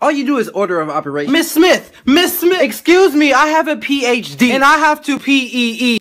All you do is order of operations. Miss Smith! Miss Smith! Excuse me, I have a PhD. And I have to P-E-E.